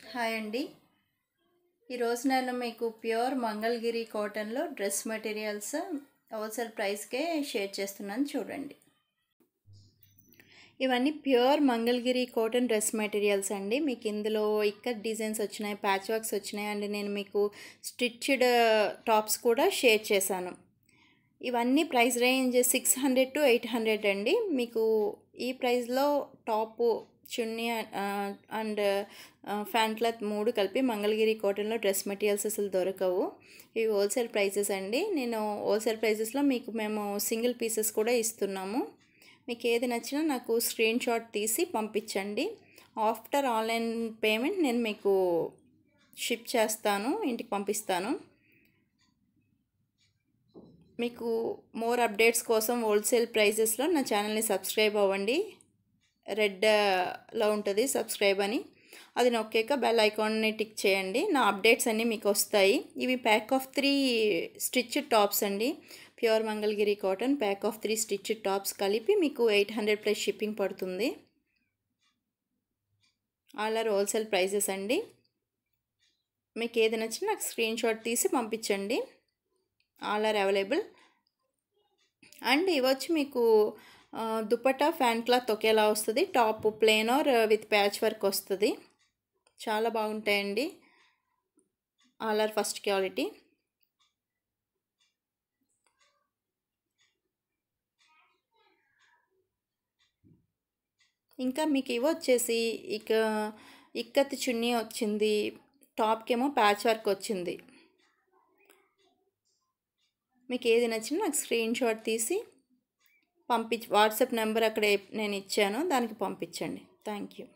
Hi అండి. ఈరోజు నేను మీకు ప్యూర్ మంగళగిరి కాటన్లో డ్రెస్ మెటీరియల్స్ హోల్సేల్ ప్రైస్కే షేర్ చేస్తున్నాను చూడండి. ఇవన్నీ pure Mangalagiri cotton dress materials అండి. మీకు ఇందులో ఇక్కడ డిజైన్స్ వచ్చినాయి ప్యాచ్ వర్క్స్ వచ్చినాయి అండ్. నేను మీకు స్టిచ్డ్ టాప్స్ కూడా షేర్ చేశాను. ఇవన్నీ price range six hundred to eight hundred అండి. మీకు ఈ ప్రైస్లో top chunni and pant cloth మూడు కలిపి మంగళగిరి కాటన్లో డ్రెస్ మెటీరియల్స్ అసలు దొరకవు. ఇవి హోల్సేల్ ప్రైసెస్ అండి. నేను హోల్సేల్ ప్రైసెస్లో మీకు మేము సింగిల్ పీసెస్ కూడా ఇస్తున్నాము. మీకు ఏది నచ్చినా నాకు స్క్రీన్ షాట్ తీసి పంపించండి. ఆఫ్టర్ ఆన్లైన్ పేమెంట్ నేను మీకు షిప్ చేస్తాను ఇంటికి పంపిస్తాను. మీకు మోర్ అప్డేట్స్ కోసం హోల్సేల్ ప్రైజెస్లో నా ఛానల్ని సబ్స్క్రైబ్ అవ్వండి. రెడ్లో ఉంటుంది సబ్స్క్రైబ్ అని. అది నొక్కాక బెల్ ఐకాన్ని టిక్ చేయండి. నా అప్డేట్స్ అన్నీ మీకు వస్తాయి. ఇవి pack of three stitch tops అండి. Pure Mangalagiri cotton pack of three stitch tops కలిపి మీకు ఎయిట్ హండ్రెడ్ ప్లస్ షిప్పింగ్ పడుతుంది. ఆల్ ఆర్ హోల్సేల్ ప్రైజెస్ అండి. మీకు ఏది నచ్చినా నాకు స్క్రీన్ షాట్ తీసి పంపించండి. All are available. అండ్ ఇవచ్చి మీకు దుపట్టా ఫ్యాన్ క్లాత్ ఒకేలా వస్తుంది. Top plain or with patch work వస్తుంది. చాలా బాగుంటాయండి. All are first quality. ఇంకా మీకు ఇవి వచ్చేసి ఇక ఇక్కత్ చున్నీ వచ్చింది. టాప్కేమో ప్యాచ్ వర్క్ వచ్చింది. మీకు ఏది నచ్చినా నాకు స్క్రీన్ షాట్ తీసి పంపించి వాట్సాప్ నెంబర్ అక్కడ నేను ఇచ్చాను దానికి పంపించండి. Thank you